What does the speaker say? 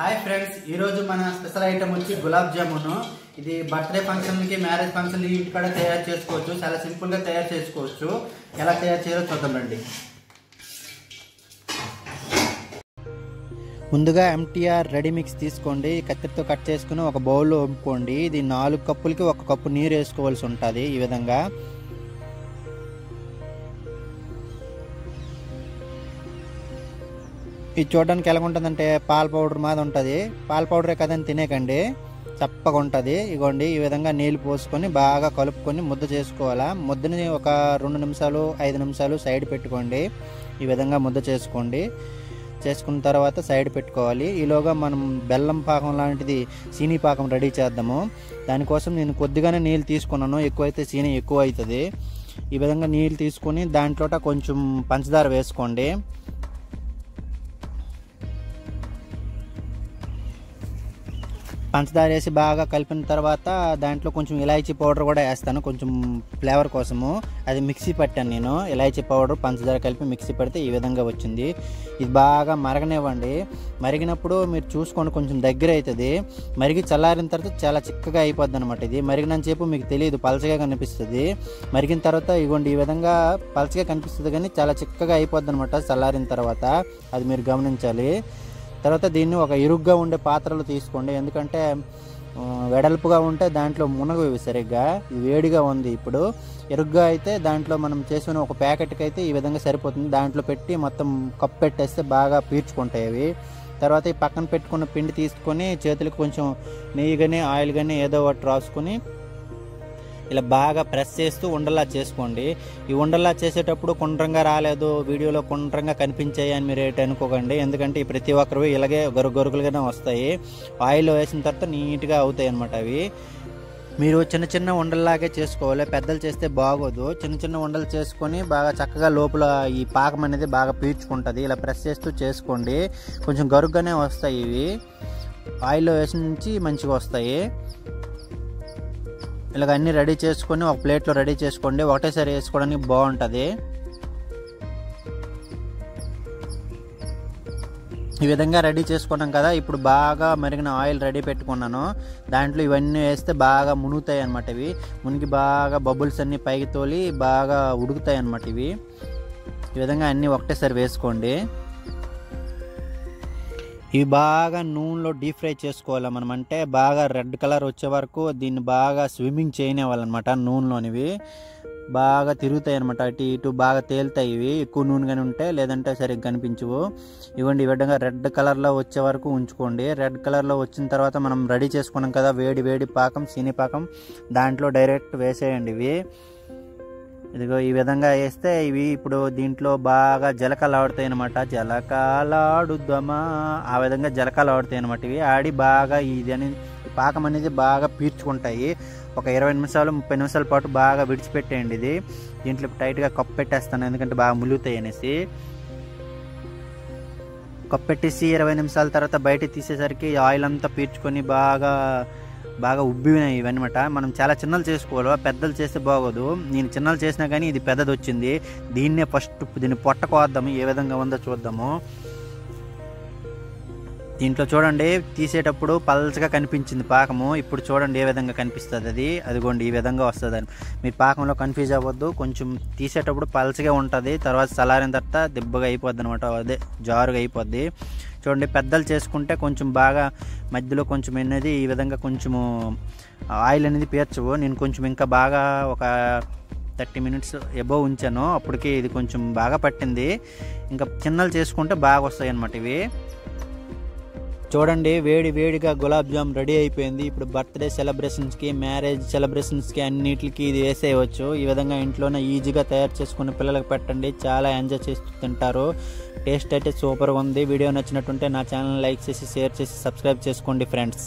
Hi friends ఈ రోజు మన స్పెషల్ ఐటమ్ వచ్చి గులాబ్ జామున్. ఇది బర్త్డే ఫంక్షన్కి మ్యారేజ్ ఫంక్షన్ ఇంటికాడ తయారు చేసుకోవచ్చు. చాలా సింపుల్గా తయారు చేసుకోవచ్చు. ఎలా తయారు చేయాలో చూద్దాం రండి. ముందుగా ఎంటీఆర్ రెడీ మిక్స్ తీసుకోండి. కత్తిరితో కట్ చేసుకుని ఒక బౌల్లో వంపుకోండి. ఇది నాలుగు కప్పులకి ఒక కప్పు నీరు వేసుకోవాల్సి ఉంటుంది ఈ విధంగా. ఇది చూడడానికి ఎలా ఉంటుందంటే పాల పౌడర్ మాది ఉంటుంది. పాల పౌడరే కదని తినేకండి. చప్పగా ఉంటుంది. ఇగోండి ఈ విధంగా నీళ్ళు పోసుకొని బాగా కలుపుకొని ముద్ద చేసుకోవాలా. ముద్దని ఒక రెండు నిమిషాలు ఐదు నిమిషాలు సైడ్ పెట్టుకోండి. ఈ విధంగా ముద్ద చేసుకోండి. చేసుకున్న తర్వాత సైడ్ పెట్టుకోవాలి. ఈలోగా మనం బెల్లం పాకం లాంటిది సీని పాకం రెడీ చేద్దాము. దానికోసం నేను కొద్దిగానే నీళ్ళు తీసుకున్నాను. ఎక్కువైతే సీని ఎక్కువ అవుతుంది ఈ విధంగా నీళ్ళు తీసుకొని దాంట్లో కొంచెం పంచదార వేసుకోండి. పంచదార వేసి బాగా కలిపిన తర్వాత దాంట్లో కొంచెం ఇలాచీ పౌడర్ కూడా వేస్తాను. కొంచెం ఫ్లేవర్ కోసము. అది మిక్సీ పట్టాను నేను. ఇలాచీ పౌడర్ పంచదార కలిపి మిక్సీ పెడితే ఈ విధంగా వచ్చింది. ఇది బాగా మరగనివ్వండి. మరిగినప్పుడు మీరు చూసుకోండి కొంచెం దగ్గర అవుతుంది మరిగి చల్లారిన తర్వాత చాలా చిక్కగా అయిపోద్ది అనమాట ఇది మరిగినంతసేపు మీకు తెలియదు పలచగా కనిపిస్తుంది. మరిగిన తర్వాత ఇగోండి ఈ విధంగా పలచగా కనిపిస్తుంది కానీ చాలా చిక్కగా అయిపోద్ది అనమాట చల్లారిన తర్వాత. అది మీరు గమనించాలి. తర్వాత దీన్ని ఒక ఇరుగ్గా ఉండే పాత్రలు తీసుకోండి. ఎందుకంటే వెడల్పుగా ఉంటే దాంట్లో మునగవి సరిగ్గా వేడిగా ఉంది ఇప్పుడు. ఇరుగ్గా అయితే దాంట్లో మనం చేసుకున్న ఒక ప్యాకెట్కి అయితే ఈ విధంగా సరిపోతుంది. దాంట్లో పెట్టి మొత్తం కప్పు పెట్టేస్తే బాగా పీల్చుకుంటాయి అవి. తర్వాత ఈ పక్కన పెట్టుకున్న పిండి తీసుకొని చేతులకు కొంచెం నెయ్యి కానీ ఆయిల్ కానీ ఏదో ఒకటి రాసుకొని ఇలా బాగా ప్రెస్ చేస్తూ ఉండలా చేసుకోండి. ఈ ఉండలా చేసేటప్పుడు కుండ్రంగా రాలేదు వీడియోలో కుండ్రంగా కనిపించాయి అని మీరు ఏంటి అనుకోకండి. ఎందుకంటే ఈ ప్రతి ఒక్కరు ఇలాగే గరు వస్తాయి. ఆయిల్ వేసిన తర్వాత నీట్గా అవుతాయి అన్నమాట అవి. మీరు చిన్న చిన్న ఉండల్లాగే చేసుకోవాలి. పెద్దలు చేస్తే బాగోదు. చిన్న చిన్న ఉండలు చేసుకొని బాగా చక్కగా లోపల ఈ పాకం అనేది బాగా పీల్చుకుంటుంది. ఇలా ప్రెస్ చేస్తూ చేసుకోండి. కొంచెం గరుగ్గానే వస్తాయి ఇవి. ఆయిల్లో వేసి నుంచి మంచిగా వస్తాయి. ఇలాగ అన్నీ రెడీ చేసుకొని ఒక ప్లేట్లో రెడీ చేసుకోండి. ఒకటేసారి వేసుకోవడానికి బాగుంటుంది. ఈ విధంగా రెడీ చేసుకున్నాం కదా. ఇప్పుడు బాగా మరిగిన ఆయిల్ రెడీ పెట్టుకున్నాను. దాంట్లో ఇవన్నీ వేస్తే బాగా మునుగుతాయి అనమాట ఇవి. మునిగి బాగా బబుల్స్ అన్నీ పైకి తోలి బాగా ఉడుకుతాయి అనమాట ఇవి. ఈ విధంగా అన్నీ ఒకటేసారి వేసుకోండి. ఇవి బాగా నూనెలో డీప్ ఫ్రై చేసుకోవాలి మనం అంటే బాగా రెడ్ కలర్ వచ్చే వరకు దీన్ని బాగా స్విమ్మింగ్ చేయనివ్వాలన్నమాట నూనెలోనివి. బాగా తిరుగుతాయి అనమాట అటు ఇటు బాగా తేలుతాయి ఇవి. ఎక్కువ నూనె కానీ ఉంటే లేదంటే సరిగ్గా కనిపించవు. ఇవ్వండి ఈ విధంగా రెడ్ కలర్లో వచ్చే వరకు ఉంచుకోండి. రెడ్ కలర్లో వచ్చిన తర్వాత మనం రెడీ చేసుకున్నాం కదా వేడి వేడి పాకం సీని పాకం దాంట్లో డైరెక్ట్ వేసేయండి ఇవి. ఇదిగో ఈ విధంగా వేస్తే ఇవి ఇప్పుడు దీంట్లో బాగా జలకాలు ఆడుతాయి అనమాట జలకాలాడుద్దామా? ఆ విధంగా జలకాలు ఆడుతాయి అనమాట ఇవి. ఆడి బాగా ఇది అనేది పాకం అనేది బాగా పీల్చుకుంటాయి ఒక ఇరవై నిమిషాలు ముప్పై నిమిషాల పాటు బాగా విడిచిపెట్టేయండి ఇది. దీంట్లో టైట్గా కప్పు పెట్టేస్తాను ఎందుకంటే బాగా ములుగుతాయి అనేసి. కప్పెట్టేసి ఇరవై నిమిషాల తర్వాత బయట తీసేసరికి ఆయిల్ అంతా పీల్చుకొని బాగా బాగా ఉబ్బినాయి ఇవన్నమాట. మనం చాలా చిన్నలు చేసుకోవాలి? పెద్దలు చేస్తే బాగోదు. నేను చిన్నలు చేసినా కానీ ఇది పెద్దది వచ్చింది దీన్నే ఫస్ట్ దీన్ని పొట్ట కోద్దాము ఏ విధంగా ఉందో చూద్దాము. దీంట్లో చూడండి తీసేటప్పుడు పల్చగా కనిపించింది పాకము. ఇప్పుడు చూడండి ఏ విధంగా కనిపిస్తుంది అది. అదిగోండి ఈ విధంగా వస్తుంది అని. మీరు పాకంలో కన్ఫ్యూజ్ అవ్వద్దు. కొంచెం తీసేటప్పుడు పల్చగా ఉంటుంది. తర్వాత చల్లారిన తర్వాత దిబ్బగా అయిపోద్ది అనమాట అదే జారుగా అయిపోద్ది. చూడండి పెద్దలు చేసుకుంటే కొంచెం బాగా మధ్యలో కొంచెం అనేది ఈ విధంగా కొంచెము ఆయిల్ అనేది పేర్చవు. నేను కొంచెం ఇంకా బాగా ఒక థర్టీ మినిట్స్ ఎబోవ్ ఉంచాను. అప్పటికి ఇది కొంచెం బాగా పట్టింది. ఇంకా చిన్నలు చేసుకుంటే బాగా వస్తాయి అన్నమాట ఇవి. చూడండి వేడి వేడిగా గులాబ్ జామ్ రెడీ అయిపోయింది. ఇప్పుడు బర్త్డే సెలబ్రేషన్స్కి మ్యారేజ్ సెలబ్రేషన్స్కి అన్నిటికి ఇది వేసేయవచ్చు. ఈ విధంగా ఇంట్లోనే ఈజీగా తయారు చేసుకుని పిల్లలకు పెట్టండి. చాలా ఎంజాయ్ చేస్తూ తింటారు. టేస్ట్ అయితే సూపర్గా ఉంది. వీడియో నచ్చినట్టుంటే నా ఛానల్ లైక్ చేసి షేర్ చేసి సబ్స్క్రైబ్ చేసుకోండి ఫ్రెండ్స్.